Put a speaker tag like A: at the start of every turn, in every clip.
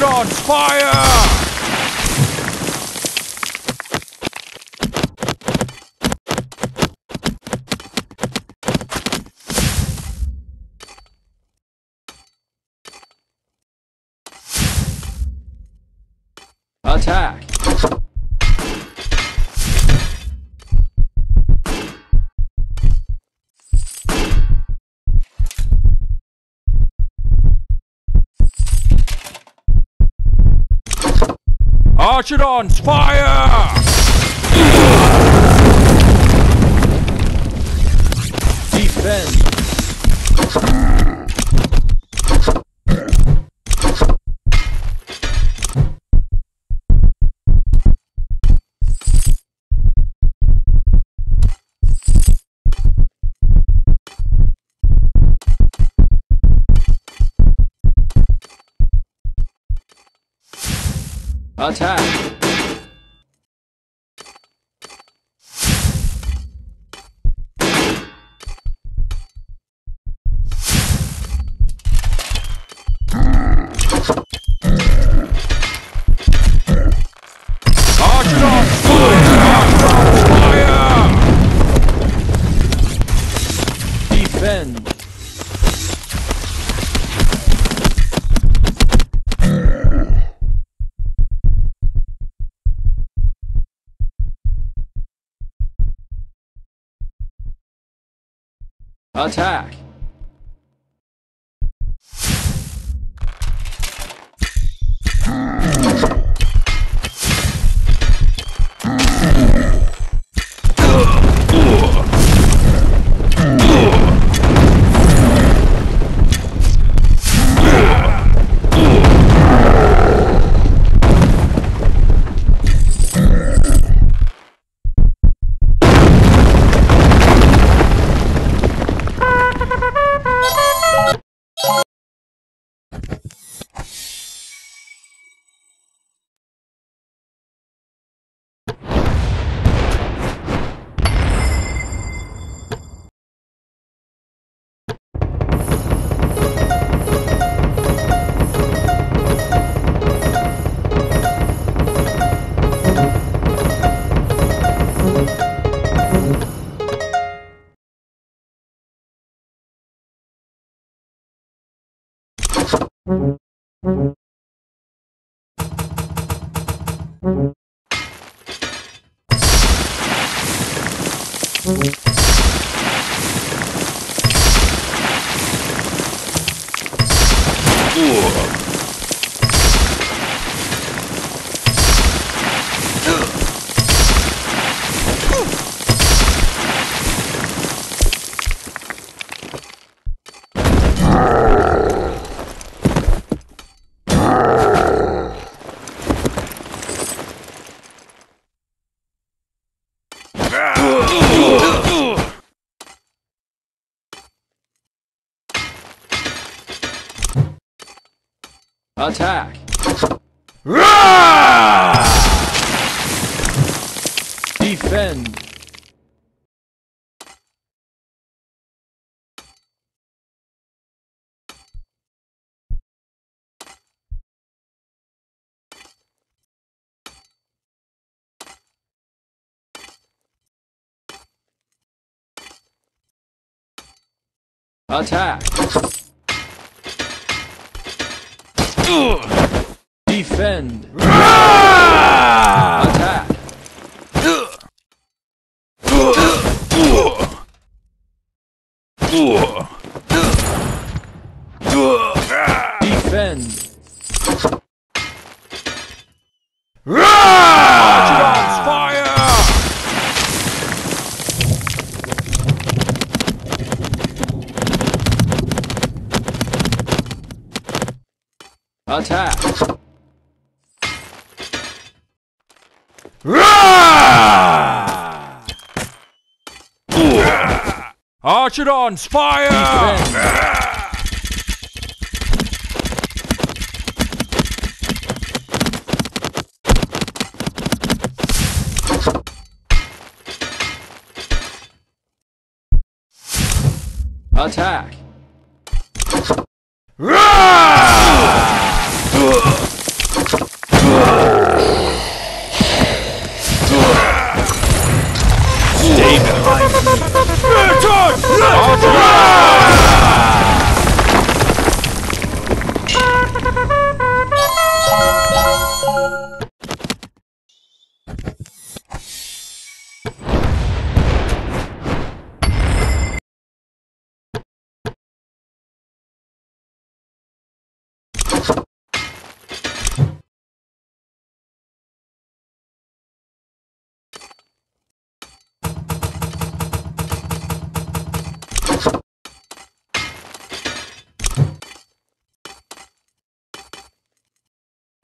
A: Archidons, fire! Archidons, fire! Defend! Attack! Archidons, fire! Defend! Attack! Attack! Defend! Attack! Defend! Archidons, fire! Attack!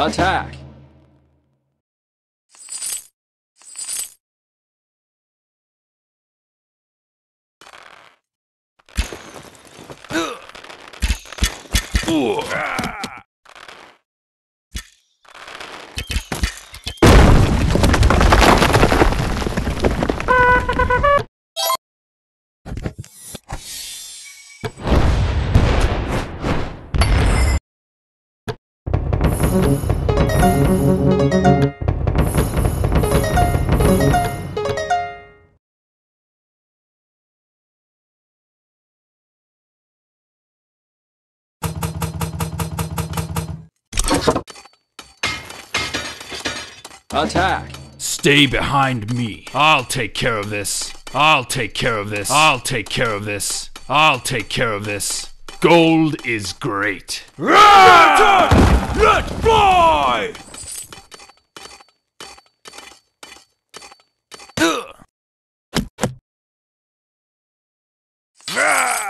A: Attack. Attack.
B: Stay behind me. I'll take care of this. I'll take care of this. I'll take care of this. I'll take care of this gold is great.
A: Roger! Let's fly! Ugh. Ah!